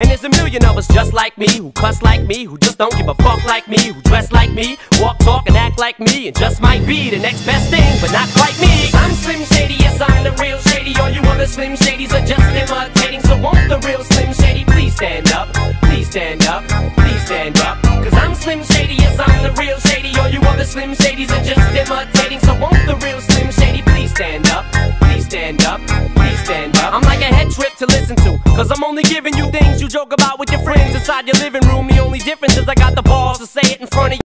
And there's a million of us just like me, who cuss like me, who just don't give a fuck like me, who dress like me, walk, talk, and act like me, and just might be the next best thing, but not quite me. I'm Slim Shady, yes, I'm the real Shady. All you other Slim Shadys are just imitating, so won't the real Slim Shady please stand up? Please stand up, please stand up. Cause I'm Slim Shady, yes, I'm the real Shady. All you other Slim Shadys are just imitating, so won't the real Slim Shady please stand up? Please stand up, please stand up. I'm like to listen to, cause I'm only giving you things you joke about with your friends inside your living